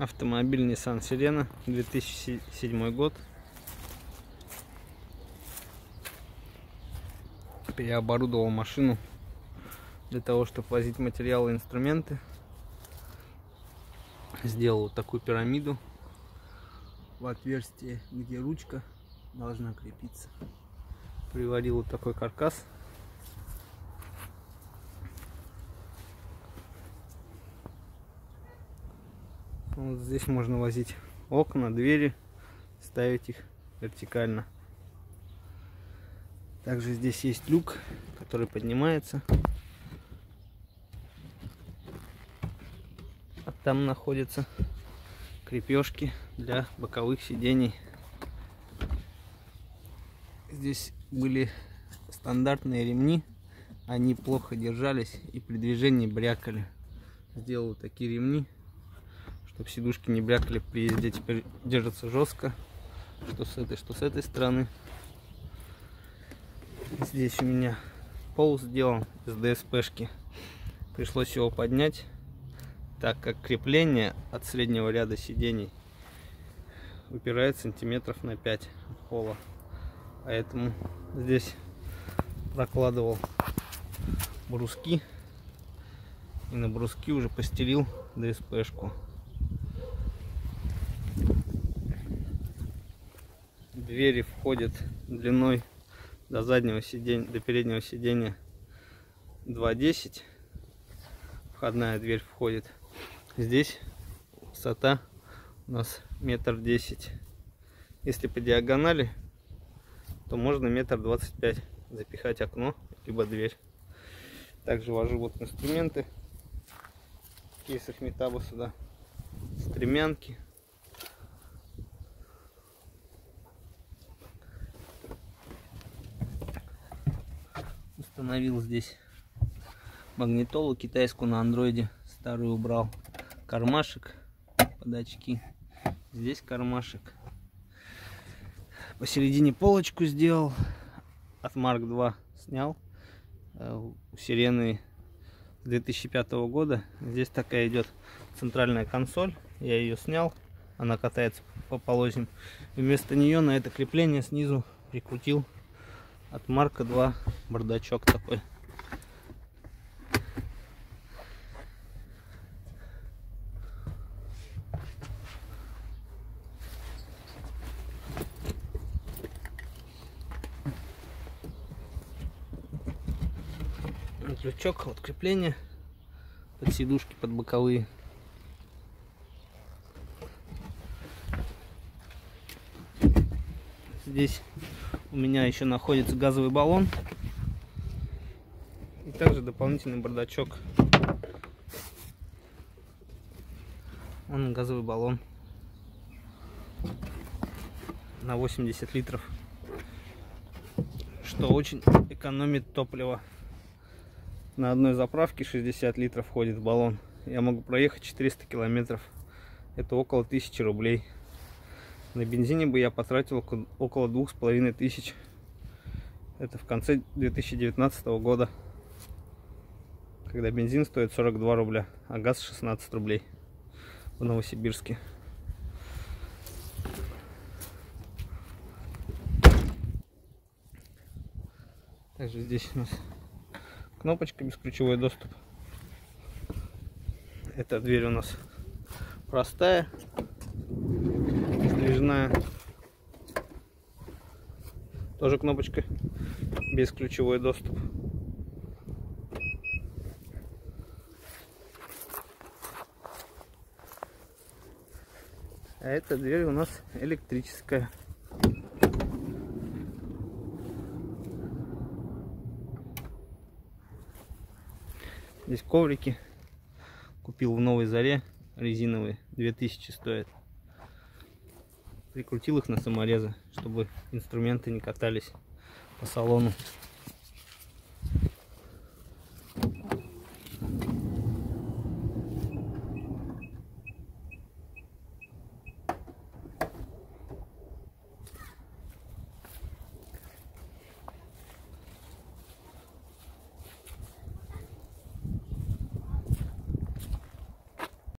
Автомобиль Nissan Sirena, 2007 год. Переоборудовал машину для того, чтобы возить материалы и инструменты. Сделал вот такую пирамиду в отверстие, где ручка должна крепиться. Приварил вот такой каркас Вот здесь можно возить окна, двери, ставить их вертикально. Также здесь есть люк, который поднимается. А там находятся крепежки для боковых сидений. Здесь были стандартные ремни. Они плохо держались и при движении брякали. Сделал такие ремни чтобы сидушки не брякали при езде. Теперь держится жестко, что с этой, что с этой стороны. Здесь у меня пол сделан из ДСПшки. Пришлось его поднять, так как крепление от среднего ряда сидений выпирает сантиметров на 5 от пола. Поэтому здесь прокладывал бруски и на бруски уже постелил ДСПшку. Двери входят длиной до заднего сиденья, до переднего сиденья 2,10. Входная дверь входит. Здесь высота у нас метр десять. Если по диагонали, то можно метр двадцать пять запихать окно, либо дверь. Также вожу вот инструменты в кейсах метаба сюда, стремянки. Установил здесь магнитолу китайскую на андроиде. Старую убрал. Кармашек под очки. Здесь кармашек. Посередине полочку сделал. От марк 2 снял. Э, у сирены 2005 года. Здесь такая идет центральная консоль. Я ее снял. Она катается по полозьям. Вместо нее на это крепление снизу прикрутил от Марка 2 бардачок такой. Лючок от крепления под сидушки, под боковые. Здесь у меня еще находится газовый баллон. И также дополнительный бардачок. Вон газовый баллон на 80 литров. Что очень экономит топливо. На одной заправке 60 литров входит в баллон. Я могу проехать 400 километров. Это около 1000 рублей. На бензине бы я потратил около двух с половиной тысяч. Это в конце 2019 года. Когда бензин стоит 42 рубля, а газ 16 рублей в Новосибирске. Также здесь у нас кнопочка бесключевой доступ. Эта дверь у нас простая раздвижная. Тоже кнопочка без ключевой доступ. А эта дверь у нас электрическая. Здесь коврики. Купил в Новой Заре резиновые. 2000 стоят прикрутил их на саморезы, чтобы инструменты не катались по салону.